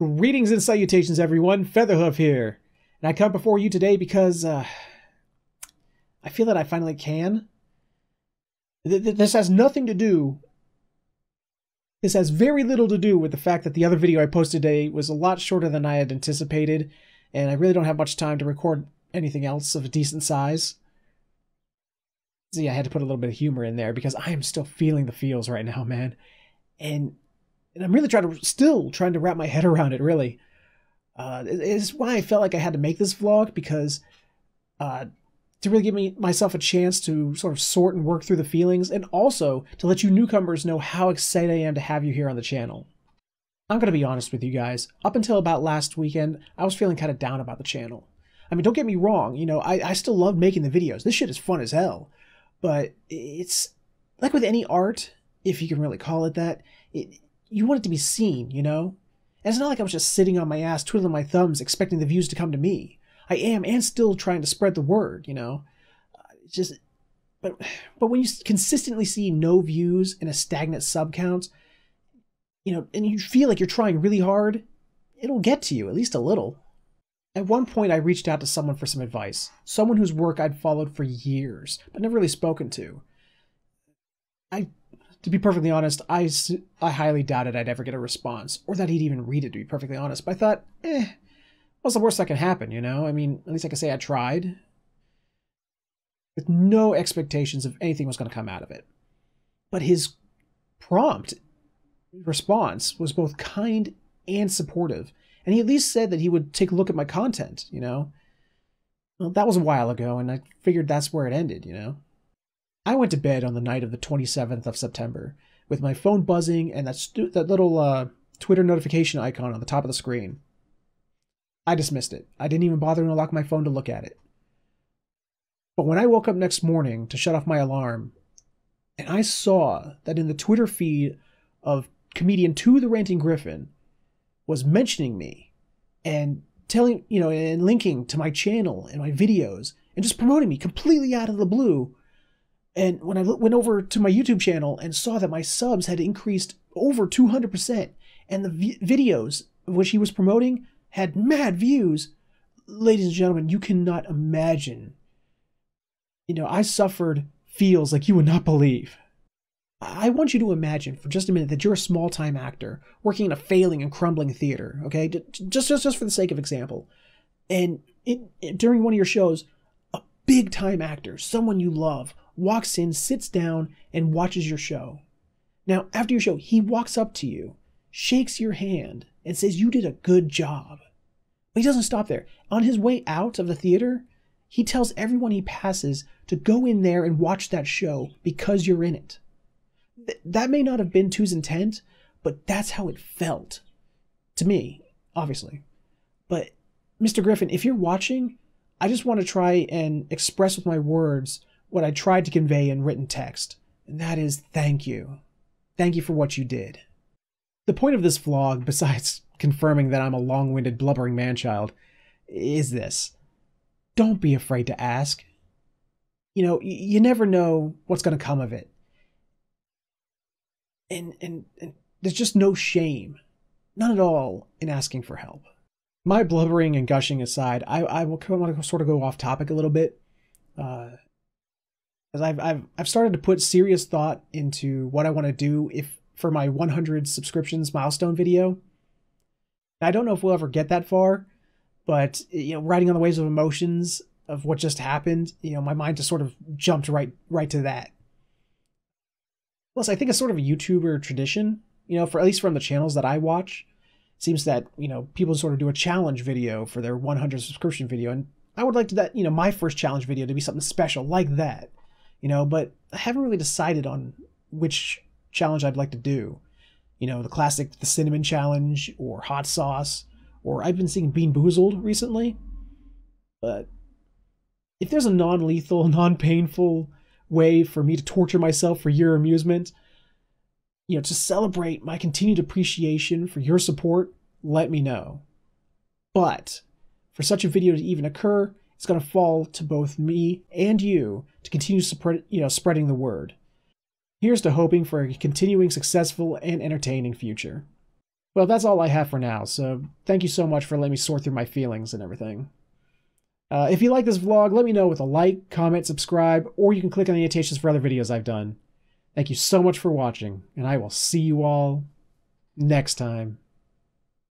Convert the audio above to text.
Greetings and salutations, everyone. Featherhoof here. And I come before you today because uh, I feel that I finally can. This has nothing to do. This has very little to do with the fact that the other video I posted today was a lot shorter than I had anticipated, and I really don't have much time to record anything else of a decent size. See, I had to put a little bit of humor in there because I am still feeling the feels right now, man. And and I'm really trying to still trying to wrap my head around it. Really, uh, it's why I felt like I had to make this vlog because uh, to really give me myself a chance to sort of sort and work through the feelings, and also to let you newcomers know how excited I am to have you here on the channel. I'm gonna be honest with you guys. Up until about last weekend, I was feeling kind of down about the channel. I mean, don't get me wrong. You know, I, I still love making the videos. This shit is fun as hell. But it's like with any art, if you can really call it that, it, you want it to be seen, you know? And it's not like I was just sitting on my ass twiddling my thumbs expecting the views to come to me. I am and still trying to spread the word, you know? It's just but but when you consistently see no views and a stagnant sub count, you know, and you feel like you're trying really hard, it'll get to you at least a little. At one point, I reached out to someone for some advice, someone whose work I'd followed for years, but never really spoken to. I to be perfectly honest, I, I highly doubted I'd ever get a response, or that he'd even read it, to be perfectly honest. But I thought, eh, what's the worst that can happen, you know? I mean, at least I can say I tried. With no expectations of anything was going to come out of it. But his prompt response was both kind and supportive. And he at least said that he would take a look at my content, you know? Well, that was a while ago, and I figured that's where it ended, you know? I went to bed on the night of the 27th of September with my phone buzzing and that, stu- that little uh, Twitter notification icon on the top of the screen. I dismissed it. I didn't even bother to unlock my phone to look at it. But when I woke up next morning to shut off my alarm, and I saw that in the Twitter feed of comedian 2 the Ranting Gryphon was mentioning me and telling, you know, and linking to my channel and my videos and just promoting me completely out of the blue and when I went over to my YouTube channel and saw that my subs had increased over 200%, and the v- videos which he was promoting had mad views, ladies and gentlemen, you cannot imagine. You know, I suffered feels like you would not believe. I want you to imagine for just a minute that you're a small time actor working in a failing and crumbling theater, okay? Just, just, just for the sake of example. And it, it, during one of your shows, a big time actor, someone you love, walks in, sits down, and watches your show. Now, after your show, he walks up to you, shakes your hand, and says you did a good job. But he doesn't stop there. On his way out of the theater, he tells everyone he passes to go in there and watch that show because you're in it. Th- that may not have been 2's intent, but that's how it felt. To me, obviously. But, Mr. Gryphon, if you're watching, I just want to try and express with my words what I tried to convey in written text, and that is thank you. Thank you for what you did. The point of this vlog, besides confirming that I'm a long winded, blubbering manchild, is this don't be afraid to ask. You know, you never know what's going to come of it. And, and, and there's just no shame, none at all, in asking for help. My blubbering and gushing aside, I, I will want to sort of go off topic a little bit. Uh, because I've I've I've started to put serious thought into what I want to do if for my 100 subscriptions milestone video. I don't know if we'll ever get that far, but you know, riding on the waves of emotions of what just happened, you know, my mind just sort of jumped right right to that. Plus, I think it's sort of a YouTuber tradition, you know, for at least from the channels that I watch. Seems that you know people sort of do a challenge video for their 100 subscription video, and I would like to that you know my first challenge video to be something special like that you know, but I haven't really decided on which challenge I'd like to do. You know, the classic, the cinnamon challenge, or hot sauce, or I've been seeing Bean Boozled recently. But if there's a non lethal, non painful way for me to torture myself for your amusement, you know, to celebrate my continued appreciation for your support, let me know. But for such a video to even occur, it's going to fall to both me and you to continue you know, spreading the word. Here's to hoping for a continuing successful and entertaining future. Well, that's all I have for now, so thank you so much for letting me sort through my feelings and everything. Uh, if you like this vlog, let me know with a like, comment, subscribe, or you can click on the annotations for other videos I've done. Thank you so much for watching, and I will see you all next time.